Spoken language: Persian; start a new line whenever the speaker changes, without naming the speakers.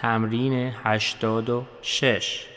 تمرین 86